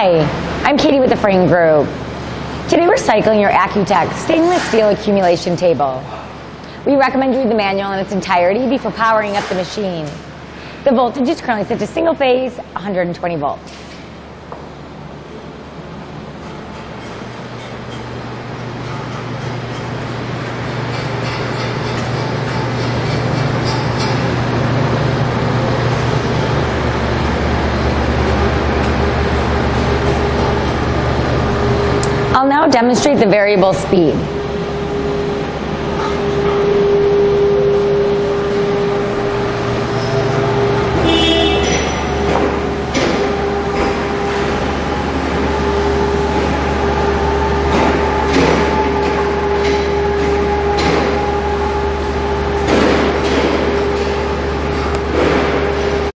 Hi, I'm Katie with the Frain Group. Today we're cycling your Accutek stainless steel accumulation table. We recommend you read the manual in its entirety before powering up the machine. The voltage is currently set to single phase, 120 volts. I'll now demonstrate the variable speed.